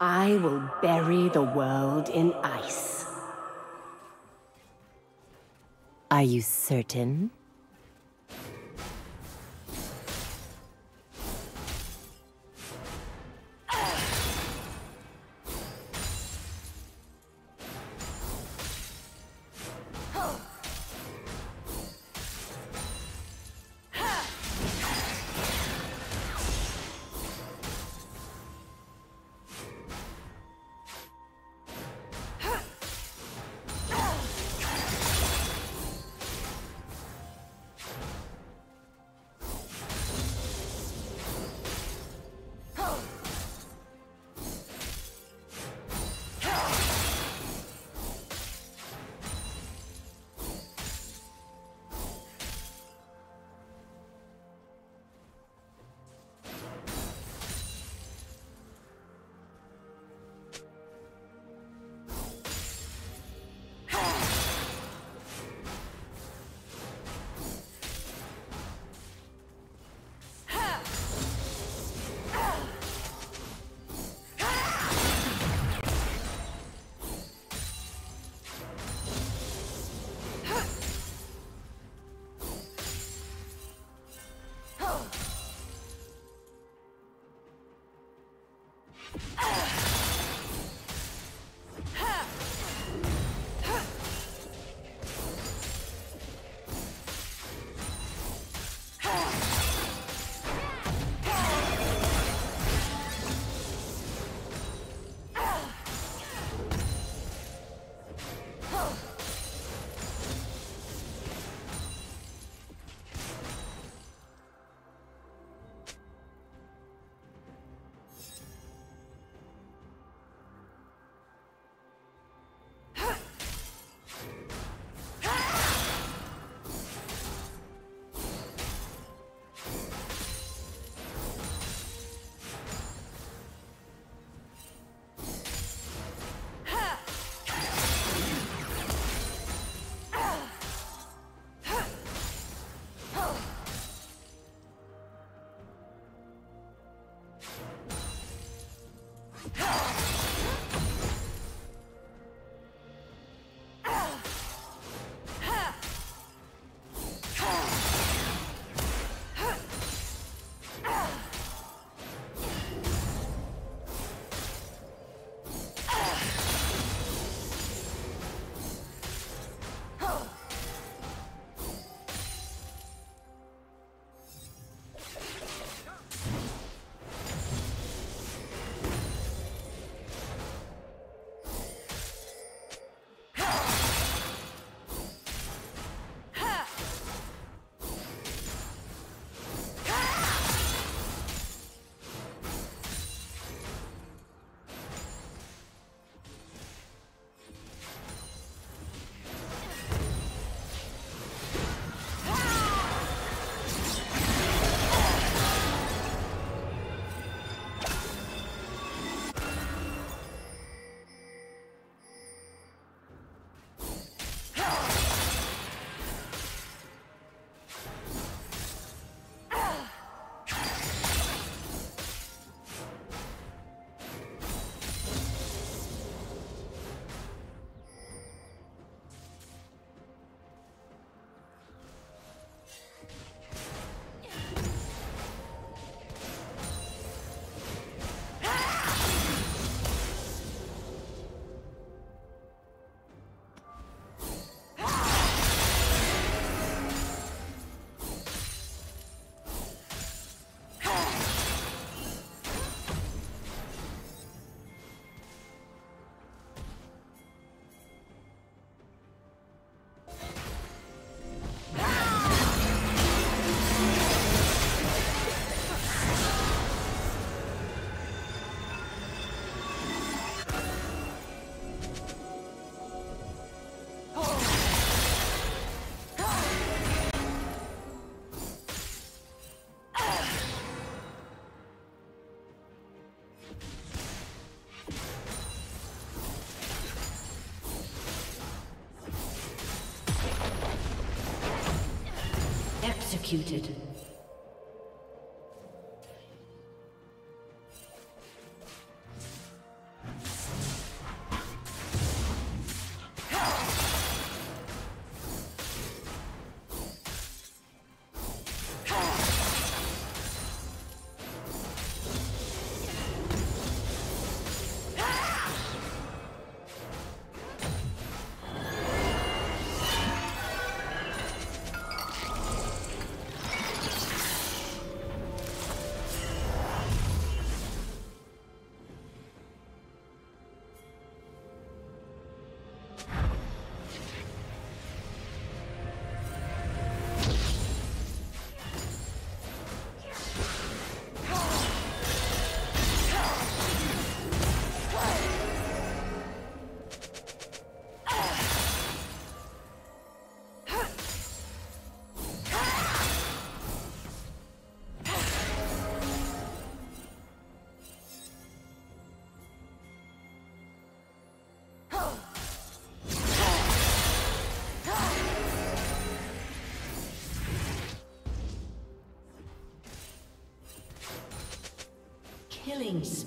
I will bury the world in ice. Are you certain? Executed. Killing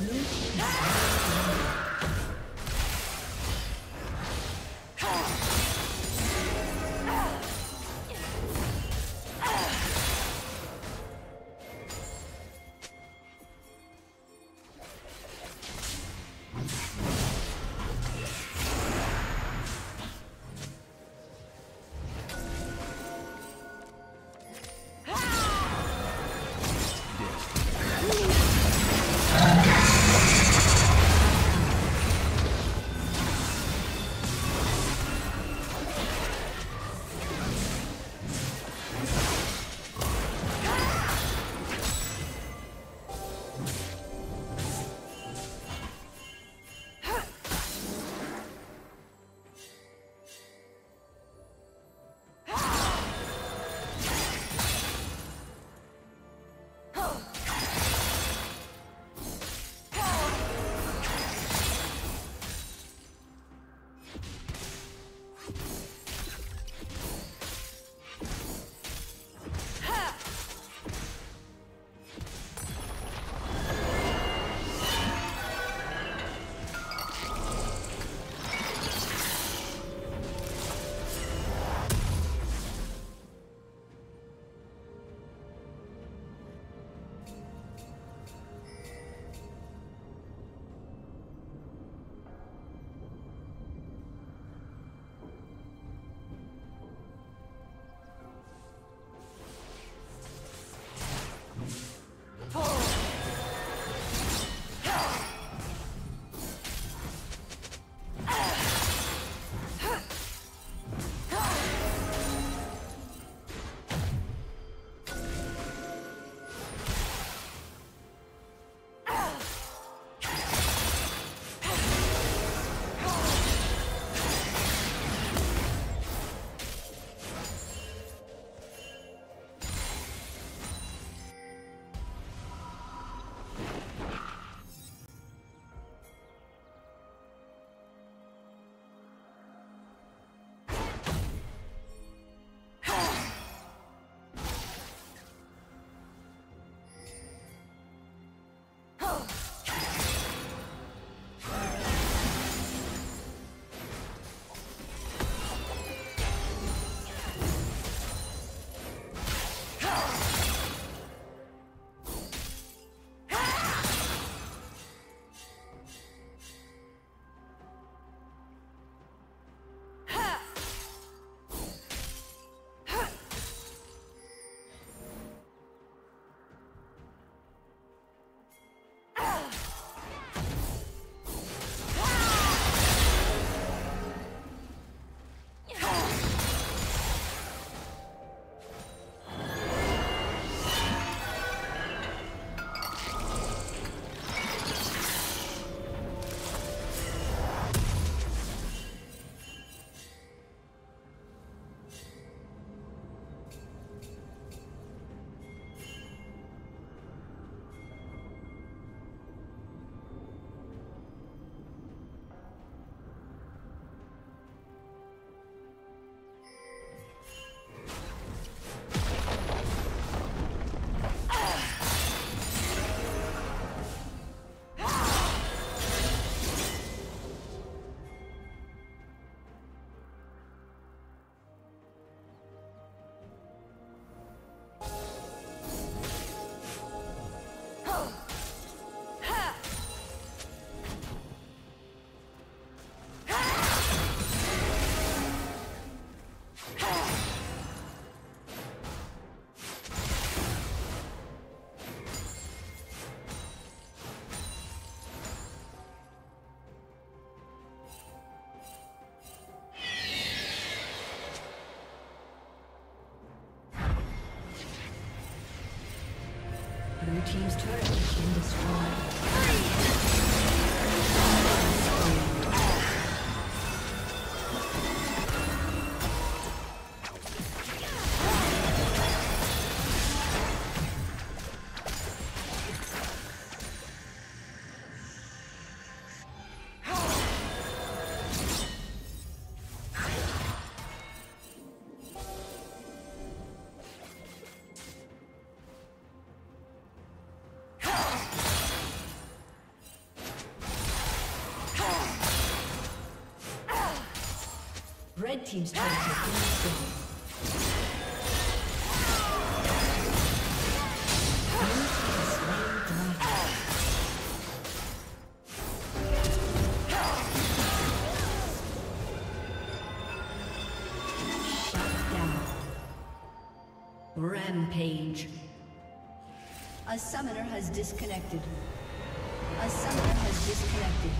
Blue team. Red Team's turret has been destroyed. Rampage. A summoner has disconnected. A summoner has disconnected.